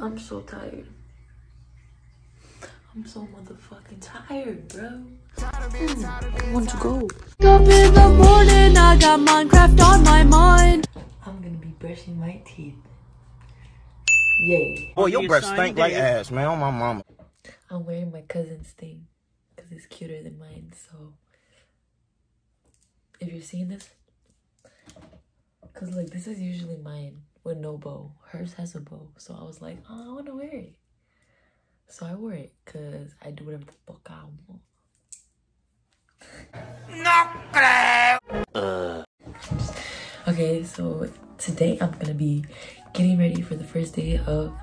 I'm so tired. I'm so motherfucking tired, bro. Mm, I want to go. Up in the morning, I got Minecraft on my mind. I'm gonna be brushing my teeth. Yay. Boy, your breath stink like ass, man. On my mama. I'm wearing my cousin's thing because it's cuter than mine. So, if you're seeing this, because like this is usually mine with no bow. Hers has a bow. So I was like, oh, I want to wear it. So I wore it because I do whatever the fuck I want. No uh. Okay, so today I'm gonna be getting ready for the first day of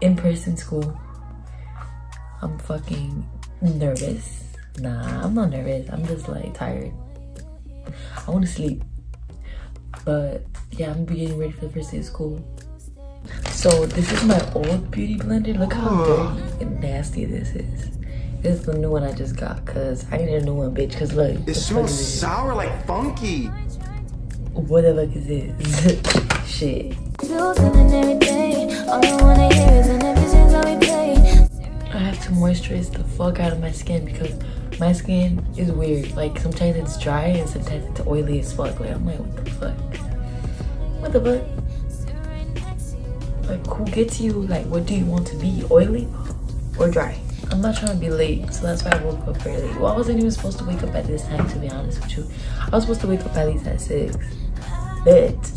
in-person school. I'm fucking nervous. Nah, I'm not nervous. I'm just like tired. I want to sleep. But yeah, I'm gonna be getting ready for the first day of school. So this is my old beauty blender. Look how dirty and nasty this is. This is the new one I just got because I need a new one, bitch. Because look, It smells sour like funky. What the fuck is this? Shit. Feels and every day. All I wanna hear is an ever how we play. I have to moisturize the fuck out of my skin because my skin is weird. Like sometimes it's dry and sometimes it's oily as fuck. Like I'm like, what the fuck? What the fuck? Like who gets you? Like what do you want to be? Oily or dry? I'm not trying to be late, so that's why I woke up early. Well, I wasn't even supposed to wake up at this time, to be honest with you. I was supposed to wake up at least at six, but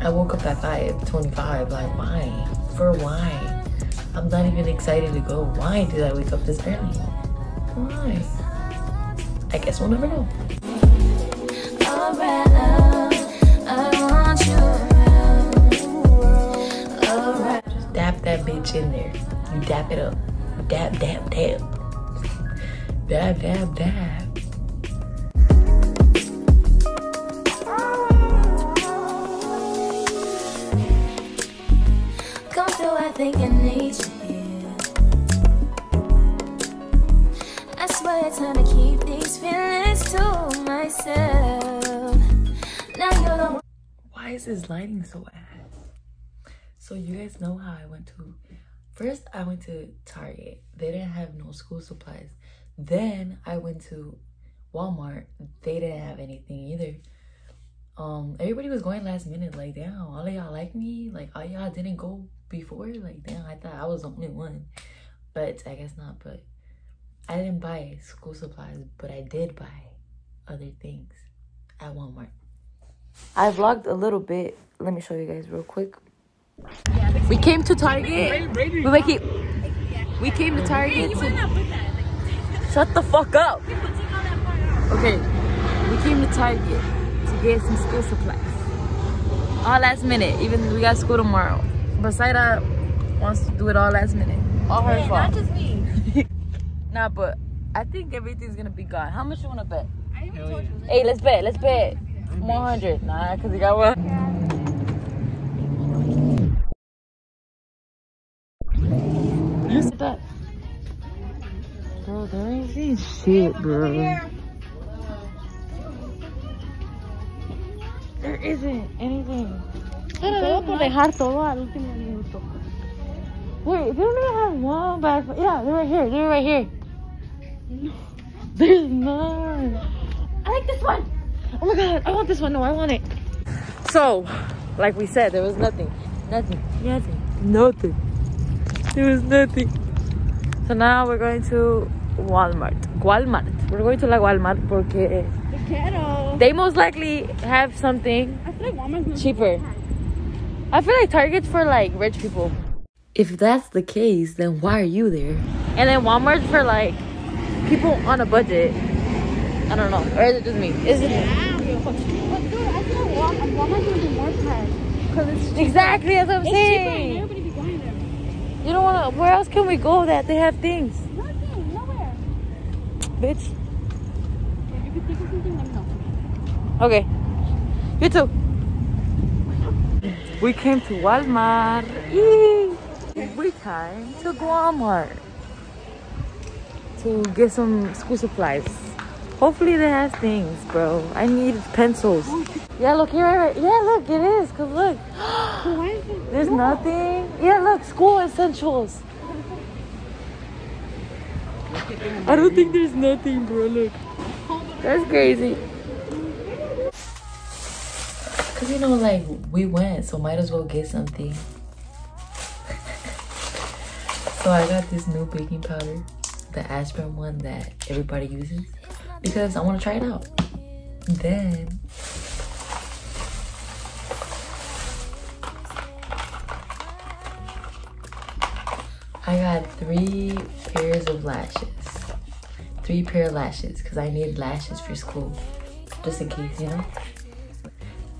I woke up at 5:25. Like why? For why? I'm not even excited to go. Why did I wake up this early? Why? I guess we'll never know. Just dap that bitch in there. You dap it up. Dab, dab, dab. Dab, dab, dab. Come is this lighting so ass? So you guys know how I went to first I went to Target. They didn't have no school supplies. Then I went to Walmart. They didn't have anything either. Um, everybody was going last minute, like damn, all of y'all like me? Like all y'all didn't go before? Like damn, I thought I was the only one. But I guess not, but I didn't buy school supplies, but I did buy other things at Walmart. I vlogged a little bit. Let me show you guys real quick. We came to Target. We make it. We came to Target. To, shut the fuck up. Okay, we came to Target to get some school supplies. All last minute. Even we got school tomorrow. But Saida wants to do it all last minute. All her fault. Not just me. nah, but I think everything's gonna be gone. How much you wanna bet? Hey, let's bet. Let's bet. 100. Nah, cause we got one. Look at that. Bro, there ain't seen shit, bro. There isn't anything. Te voy a dejar todo al último minuto. Wait, they don't even have one bag. Yeah, they're right here. They're right here. No, there's none. I like this one. Oh my god, I want this one. No, I want it. So, like we said, there was nothing. Nothing. Nothing. Nothing. There was nothing. So now we're going to Walmart. Walmart. We're going to like Walmart porque Ghetto. they most likely have something I feel like Walmart's gonna cheaper. I feel like Target's for like rich people. If that's the case, then why are you there? And then Walmart's for like people on a budget. I don't know. Or is it just me? Is it? Give. But dude, I feel like Wal- Walmart's gonna be more price. Cause it's cheaper. Exactly as I'm It's cheaper and saying. everybody be going there. You don't wanna where else can we go that they have things? Nothing, nowhere. Bitch. If you could think of something, let me know. Okay. You too. We came to Walmart. Yee. We came to Walmart to get some school supplies. Hopefully they have things, bro. I need pencils. Yeah, look here. Right, yeah, look, it is. Cause look, Why is it? There's nothing. Yeah, look, school essentials. I don't think there's nothing, bro. Look. That's crazy. Cause you know, like we went, so might as well get something. so I got this new baking powder, the Airspun one that everybody uses, because I want to try it out. Then I got three pairs of lashes. Three pair of lashes because I need lashes for school. Just in case, you know?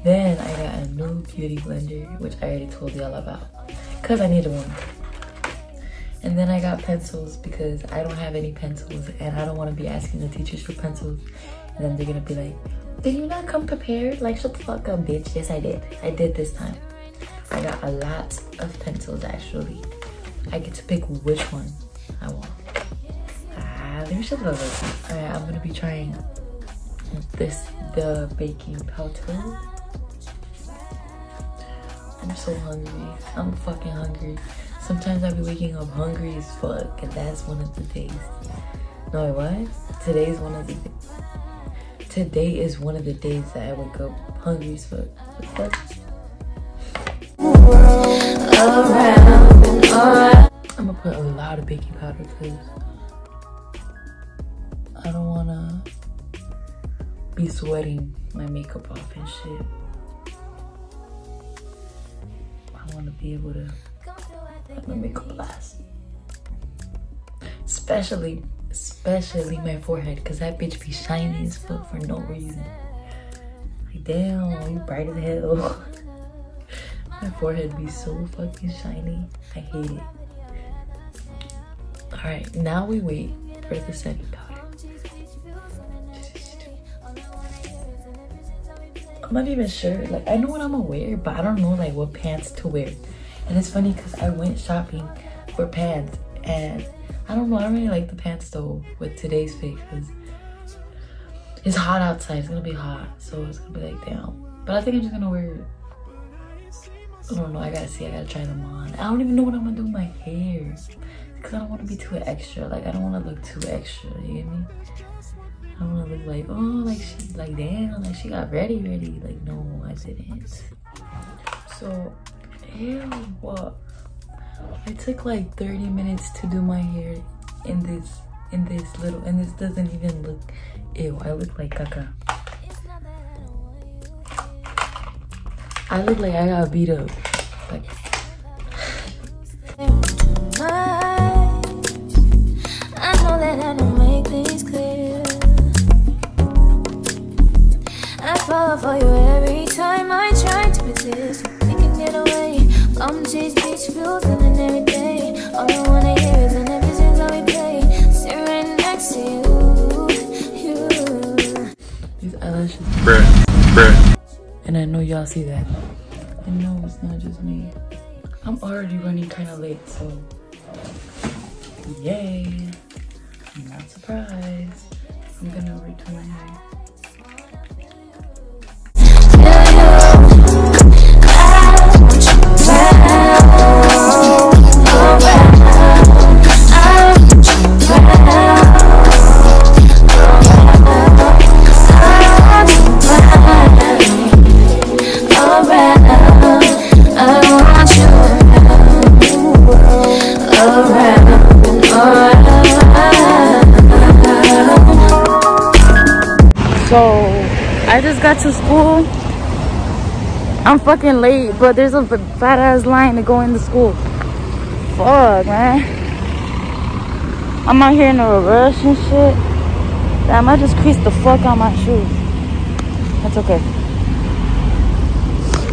Then I got a new beauty blender, which I already told y'all about. Because I needed one. And then I got pencils because I don't have any pencils and I don't want to be asking the teachers for pencils. And then they're going to be like, did you not come prepared? Like, shut the fuck up, bitch. Yes, I did. I did this time. I got a lot of pencils actually. I get to pick which one I want. Ah, let me show you those. Alright, I'm gonna be trying this, the baking powder. I'm so hungry. I'm fucking hungry. Sometimes I'll be waking up hungry as fuck, and that's one of the days. No, wait, what? Today's one of the. Today is one of the days that I wake up hungry as fuck. What? I'm gonna put a lot of baking powder because I don't wanna be sweating my makeup off and shit. I wanna be able to let my makeup last. Especially, especially my forehead because that bitch be shiny as fuck for no reason. Like, damn, you bright as hell. My forehead be so fucking shiny. I hate it. Alright, now we wait for the setting powder. I'm not even sure. Like, I know what I'm gonna wear, but I don't know like what pants to wear. And it's funny because I went shopping for pants and I don't know. I really like the pants though with today's fit because it's hot outside. It's gonna be hot, so it's gonna be like damn. But I think I'm just gonna wear I don't know. I gotta see. I gotta try them on. I don't even know what I'm gonna do with my hair because I don't want to be too extra. Like I don't want to look too extra. You get me? I don't want to look like oh, like she, like damn, like she got ready, ready. Like no, I didn't. So, ew. What? I took like 30 minutes to do my hair in this, in this little, and this doesn't even look. Ew. I look like caca. I look like I got beat up. Like, Bruh, bruh. And I know y'all see that. I know it's not just me. I'm already running kind of late, so yay. I'm not surprised. I'm gonna redo my hair. I just got to school. I'm fucking late, but there's a fat ass line to go into school. Fuck, man. I'm out here in a rush and shit. Damn, I just creased the fuck out my shoes. That's okay.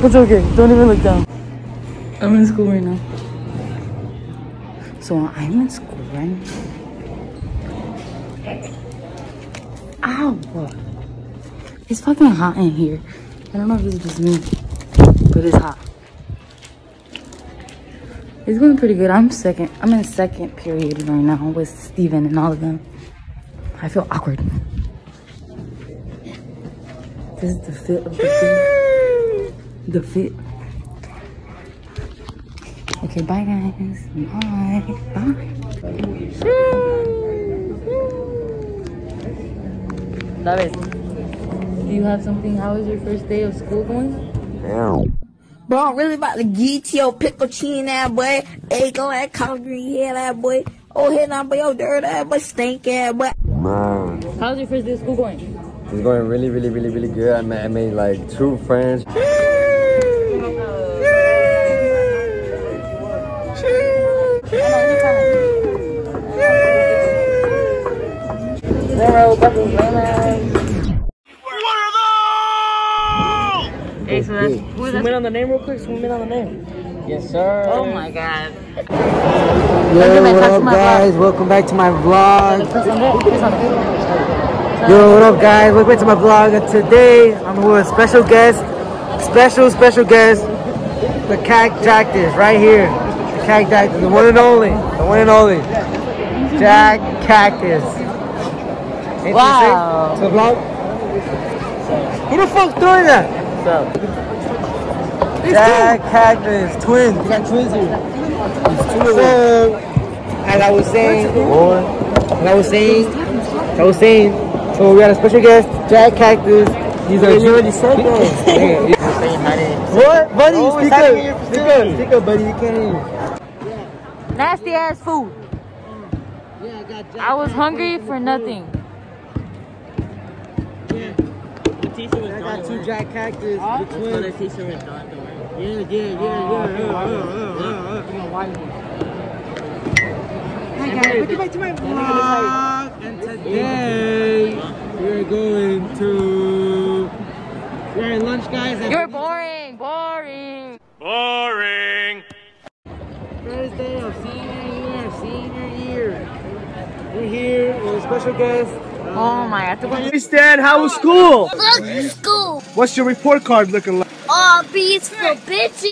It's okay. Don't even look down. I'm in school right now. So I'm in school right now. Ow! It's fucking hot in here. I don't know if it's just me, but it's hot. It's going pretty good. I'm second. I'm in second period right now with Steven and all of them. I feel awkward. This is the fit of the thing. The fit. Okay, bye guys. Bye. Bye. David, do you have something? How was your first day of school going? Bro, I'm really about to get your pickle chin that boy. Egg on that collard green head that boy. Oh, head on boy, yo, dirt that boy, stink ass boy. Man, How was your first day of school going? it's going really, really, really, really good. I made, I made like two friends. Hey, so that's who is that? on the name real quick. Zoom in on the name. Yes, sir. Oh my god. Yo, what up, guys? Welcome back to my vlog. Press on it. Press on it. Yo, what up, guys? Welcome back to my vlog. And today, I'm with a special guest, special, special guest, the Cac Cactus, right here. The Cac Cactus, the one and only, the one and only, Jack Cactus. Anything Wow. To the vlog? Who the fuck's doing that? Jack Cactus, twins. We got twins here. So, as I was saying, as I was saying, as I was saying, so we got a special guest, Jack Cactus. He's a. You already said that. what, buddy? Oh, speak up. Speak up. Speak up, buddy. You can't hear. Nasty ass food. Yeah, I got Jack. I was hungry for nothing. I got two Jack Cactus. The twins. Yeah, yeah, yeah, yeah, yeah, yeah, yeah, yeah. Hi guys, welcome back to my vlog. And today we're going to. We're at lunch, guys. You're boring. Boring. First day of senior year, senior year. We're here with a special guest. Oh my god. Hey Stan, how was school? Fuck school. What's your report card looking like? Oh, B's for bitches.